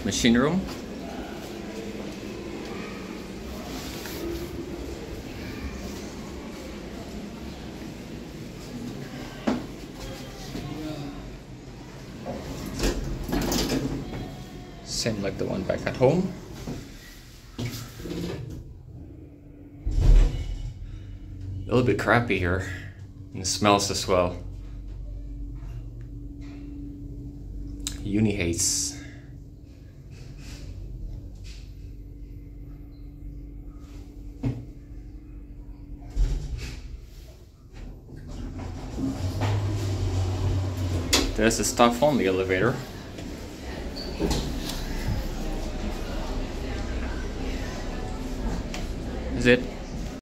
It's machine room. Same like the one back at home. A little bit crappy here. And it smells as well. Uni There's the stuff on the elevator. Is it?